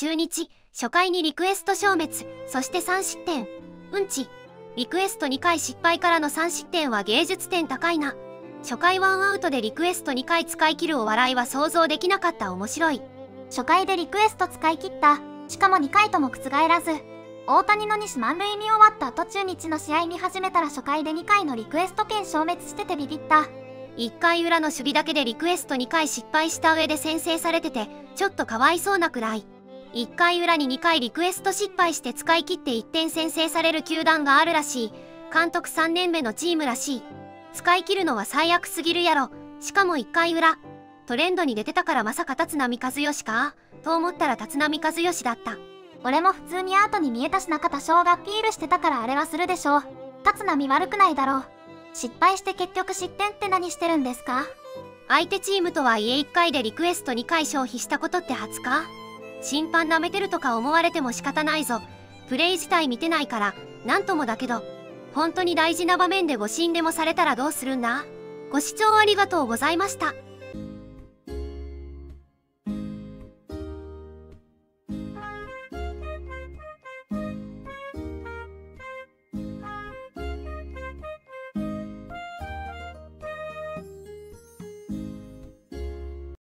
中日、初回にリクエスト消滅、そして3失点。うんち。リクエスト2回失敗からの3失点は芸術点高いな。初回ワンアウトでリクエスト2回使い切るお笑いは想像できなかった面白い。初回でリクエスト使い切った。しかも2回とも覆らず。大谷の西満塁見終わった後中日の試合見始めたら初回で2回のリクエスト権消滅しててビビった。1回裏の守備だけでリクエスト2回失敗した上で先制されてて、ちょっとかわいそうなくらい。1回裏に2回リクエスト失敗して使い切って1点先制される球団があるらしい。監督3年目のチームらしい。使い切るのは最悪すぎるやろ。しかも1回裏。トレンドに出てたからまさか立浪和義か？と思ったら立浪和義だった。俺も普通にアウトに見えたし中田翔がアピールしてたからあれはするでしょう。立浪悪くないだろう。失敗して結局失点って何してるんですか？相手チームとはいえ1回でリクエスト2回消費したことって初か？審判舐めてるとか思われても仕方ないぞ。プレイ自体見てないから、何ともだけど、本当に大事な場面で誤審でもされたらどうするんだご視聴ありがとうございました。